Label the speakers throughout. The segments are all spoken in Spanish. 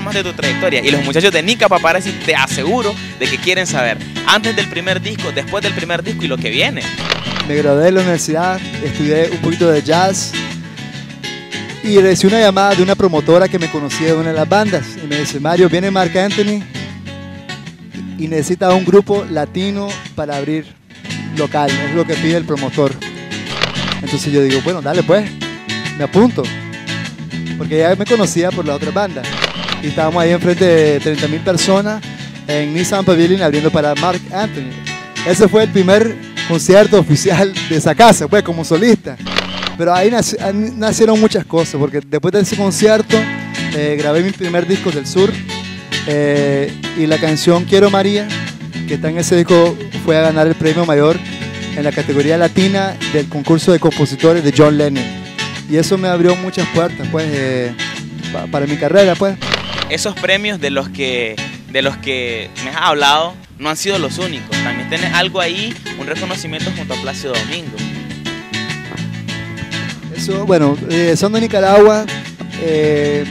Speaker 1: más de tu trayectoria. Y los muchachos de Nica Paparazzi te aseguro de que quieren saber antes del primer disco, después del primer disco y lo que viene.
Speaker 2: Me gradué de la universidad, estudié un poquito de jazz y recibí una llamada de una promotora que me conocía de una de las bandas y me dice, Mario, viene Mark Anthony y necesita un grupo latino para abrir local, es lo que pide el promotor. Entonces yo digo, bueno, dale pues, me apunto, porque ya me conocía por la otra banda y estábamos ahí enfrente de 30 mil personas en Nissan Pavilion abriendo para Mark Anthony. Ese fue el primer concierto oficial de esa casa, pues como solista. Pero ahí nacieron muchas cosas, porque después de ese concierto eh, grabé mi primer disco del sur eh, y la canción Quiero María, que está en ese disco, fue a ganar el premio mayor en la categoría latina del concurso de compositores de John Lennon. Y eso me abrió muchas puertas, pues, eh, para mi carrera, pues.
Speaker 1: Esos premios de los que de los que me has hablado no han sido los únicos. También tienes algo ahí, un reconocimiento junto a Plácido Domingo
Speaker 2: bueno, eh, son de Nicaragua. Eh,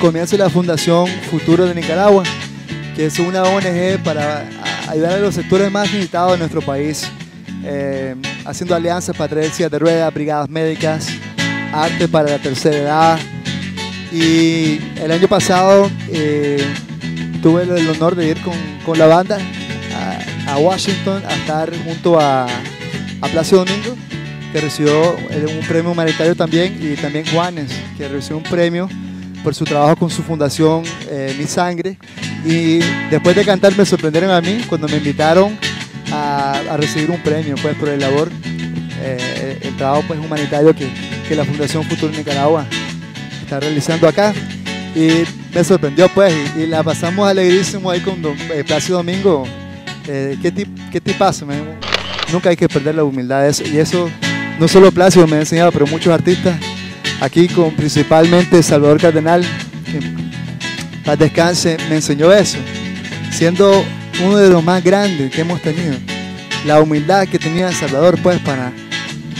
Speaker 2: comienza la Fundación Futuro de Nicaragua, que es una ONG para ayudar a los sectores más necesitados de nuestro país, eh, haciendo alianzas para traer de ruedas, brigadas médicas, arte para la tercera edad. Y el año pasado eh, tuve el, honor de ir con, la banda a, Washington a estar junto a, a Placio Domingo que recibió un premio humanitario también, y también Juanes, que recibió un premio por su trabajo con su fundación eh, Mi Sangre. Y después de cantar me sorprendieron a mí cuando me invitaron a, recibir un premio pues, por el labor, eh, el trabajo pues, humanitario que, que la Fundación Futuro Nicaragua realizando acá. Y me sorprendió pues, y, la pasamos alegrísimo ahí con don, eh, Plácido Domingo. Eh, ¿qué, tip, ¿Qué tipazo? Nunca hay que perder la humildad y eso no solo Plácido me ha enseñado, pero muchos artistas, aquí con principalmente Salvador Cardenal, que para descanse, me enseñó eso, siendo uno de los más grandes que hemos tenido. La humildad que tenía Salvador, pues, para...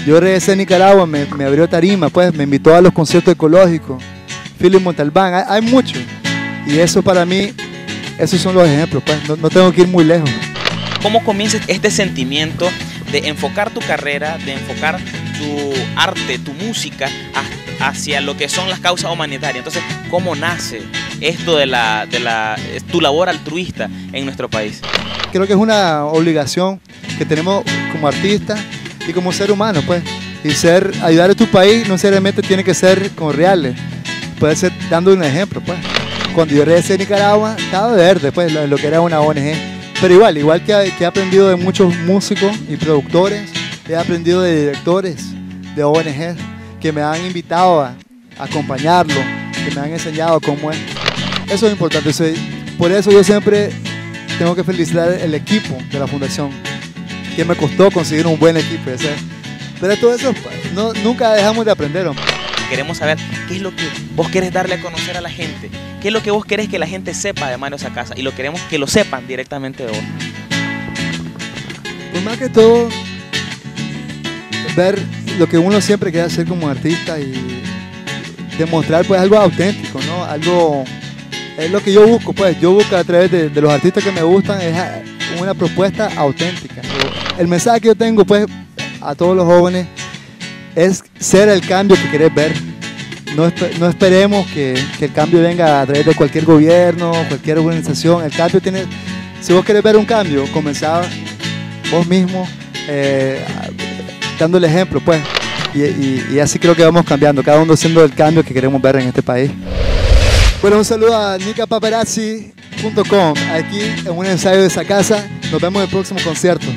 Speaker 2: Yo regresé a Nicaragua, me, abrió tarima, pues, me invitó a los conciertos ecológicos, Philip Montalbán, hay, hay muchos. Y eso para mí, esos son los ejemplos, pues, no, no tengo que ir muy lejos.
Speaker 1: ¿Cómo comienza este sentimiento de enfocar tu carrera, de enfocar tu arte, tu música hacia lo que son las causas humanitarias. Entonces, ¿cómo nace esto de la, de la tu labor altruista en nuestro país?
Speaker 2: Creo que es una obligación que tenemos como artistas y como ser humano, pues. Y ser, ayudar a tu país no necesariamente tiene que ser con reales. Puede ser dando un ejemplo, pues. Cuando yo regresé a Nicaragua, estaba verde, pues, lo que era una ONG pero igual, igual que, he aprendido de muchos músicos y productores, he aprendido de directores de ONG que me han invitado a, acompañarlo, que me han enseñado cómo es. Eso es importante. por eso yo siempre tengo que felicitar el equipo de la fundación, que me costó conseguir un buen equipo. Pero todo eso no, nunca dejamos de aprender.
Speaker 1: Queremos saber qué es lo que vos querés darle a conocer a la gente, qué es lo que vos querés que la gente sepa de Mario Casa y lo queremos que lo sepan directamente de vos.
Speaker 2: Pues más que todo, ver lo que uno siempre quiere hacer como artista y demostrar pues algo auténtico, ¿no? Algo, es lo que yo busco, pues yo busco a través de, los artistas que me gustan, es una propuesta auténtica. El mensaje que yo tengo pues a todos los jóvenes es ser el cambio que querés ver. No, esperemos que, el cambio venga a través de cualquier gobierno, cualquier organización. El cambio tiene, si vos querés ver un cambio, comenzar vos mismo eh, dando el ejemplo, pues. Y, y, así creo que vamos cambiando, cada uno siendo el cambio que queremos ver en este país. Bueno, un saludo a nicapaparazzi.com, aquí en un ensayo de esa casa. Nos vemos en el próximo concierto.